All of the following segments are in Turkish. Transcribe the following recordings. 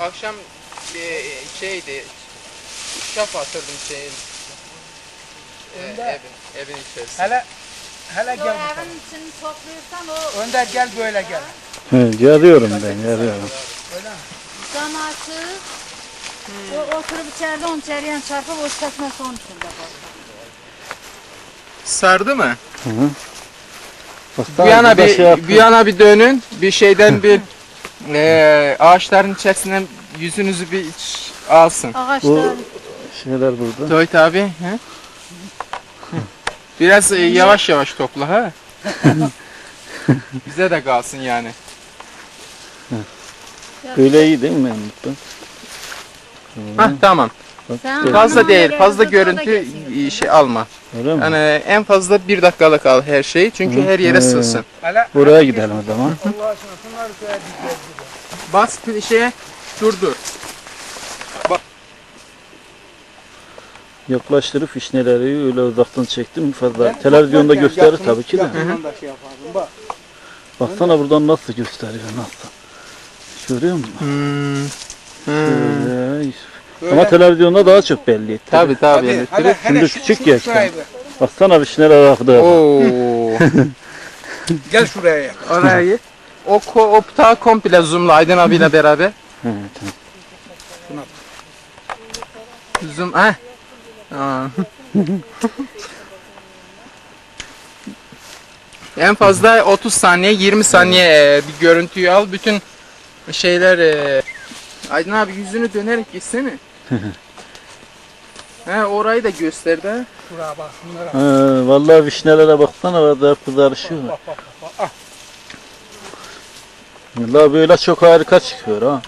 akşam e, şeydi şaf atırdım şeyin e, Önde. evin, evin içerisinde. Hele hele gel. bakalım. evin içini topluyorsan o Önder gel böyle gel. He, geliyorum ben geliyorum. Öyle mi? cam açık. O oturup içeride onu içeriye çarpıp o çekmesi onun içinde bak. Sardı mı? Hı hı. Baksana, Bir yana bir, şey bir yana bir dönün. Bir şeyden bir e, ağaçların içerisinden yüzünüzü bir iç alsın. Ağaçlar. şeyler burada. Doyt abi. He? Biraz e, yavaş yavaş topla ha. Bize de kalsın yani. Böyle iyi değil mi Mahmut? Hah tamam. Sen Fazla değil, fazla görüntü şey alma. Öyle mi? Yani en fazla bir dakikalık al her şeyi çünkü her yere He. sığsın. Buraya gidelim o zaman. Bas şeye durdur. Yaklaştırıp fişneleri öyle uzaktan çektim fazla. Televizyonda gösterir tabii ki de. Şey yapardım bak. Baksana buradan nasıl gösteriyor nasıl. Görüyor musun? Hmm. Hmm. Şöyle. Böyle. Ama televizyonda daha çok belli etti. Tabi tabi. Elektrik. hele, hele Şimdi şu- küçük şu- ya işte. bir. Baksana fişneler akdı. Oo. Gel şuraya yak. Orayı. O, ko, o ta komple zoomla Aydın abiyle beraber. He, tamam. Zoom. Heh. Aa. en fazla 30 saniye 20 saniye e, bir görüntüyü al. Bütün şeyler e, Aydın abi yüzünü dönerek gitsene. He orayı da göster de. Şuraya bak şunlara. Ha, vallahi vişnelere baksana orada kızarışıyor. Bak bak bak. bak. Ah, Vallahi böyle çok harika çıkıyor ha.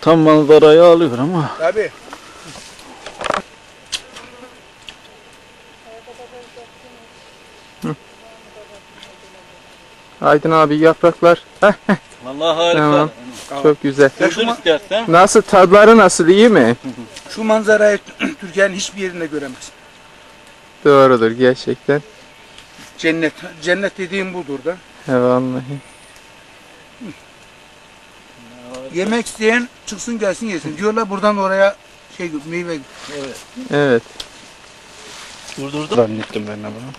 Tam manzarayı alıyor ama. tabii. Aydın abi yapraklar. Vallahi harika. Tamam. çok güzel. İstersen. Nasıl tadları nasıl iyi mi? Şu manzarayı Türkiye'nin hiçbir yerinde göremez. Doğrudur gerçekten. Cennet. Cennet dediğim budur da. He vallahi. Yemek isteyen çıksın gelsin yesin. Diyorlar buradan oraya şey meyve. Evet. Durdurdum. Zannettim ben de bunu.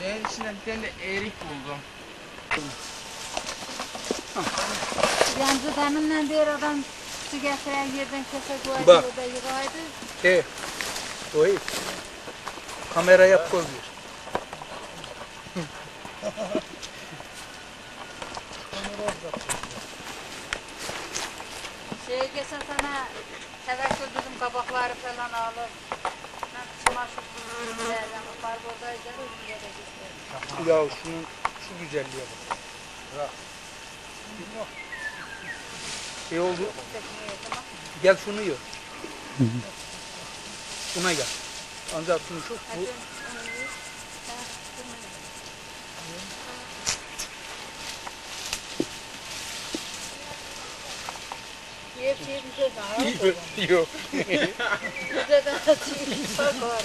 Şeyin içinden bir tane de erik buldum. Yancı deminle bir adam su getiren yerden kese koydu Bak. o da yığaydı. He. O iyi. Kamera yap koy bir. Şey geçen sana tevekkül dedim kabakları falan alır. Ben çamaşır sürüyorum. Karbodaydı. Öyle de gösterdim. Ya şunun şu güzelliğe bak. Bak. Şey oldu. Gel şunu ye. Buna gel. Ancak şunu şu. Bu, daha. Yok. Bize daha çiğ fark var.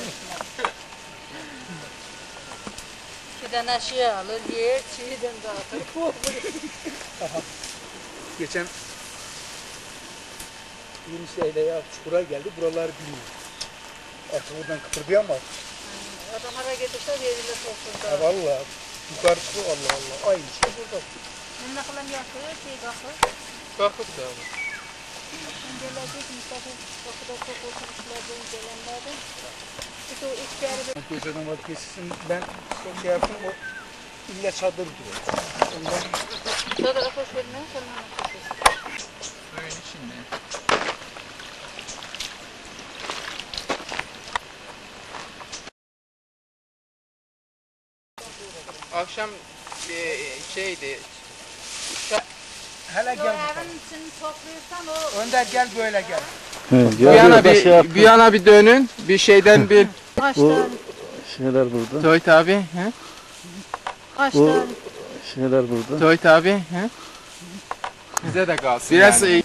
Bir tane şey alır, yer çiğden dağıtır. Geçen Yunus ile ya çukura geldi. Buraları bilmiyor. Artık buradan kıpırdayamaz. Adamlara gidişte verilir toplumda. Ha valla. Yukarısı Allah Allah. Aynı şey burada. Ne kadar yakıyor, şey kalkır. Kalkıp da Gelecek Mustafa kapıda çok oturuşlardan gelenlerden. İşte o ilk Gözlerden vazgeçsin. Ben çok şey yaptım. O illa çadır diyor. Ondan Çadıra hoş vermeye sonra suyun içinde. Akşam e, şeydi hele O gel. evin içini topluyorsan o Önder gel böyle gel. He, bir yana geliyor da şey bir, yaptım. bir bir dönün. Bir şeyden bir ağaçlar, Şeyler burada. Doyt abi. He? ağaçlar. Şeyler burada. Doyt abi. He? Bize de kalsın Biraz yani.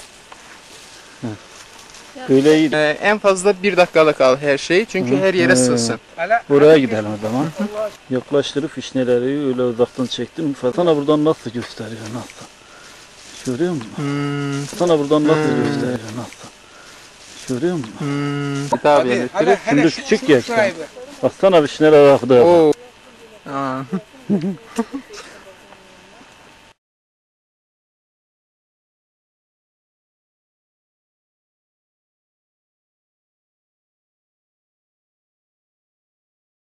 Böyle iyi. Ee, en fazla bir dakikalık al her şeyi çünkü her yere Hı. sığsın. Hala, Buraya gidelim o zaman. Yaklaştırıp fişneleri öyle uzaktan çektim. Sana buradan nasıl gösteriyor nasıl? Görüyor musun? Hmm, Sana buradan nasıl gösteriyor nasıl? Görüyor musun? hmm. Tabii hala, elektrik. Şimdi hala şu- küçük sahibi. Baksana fişneler arkada. Oo. Aa.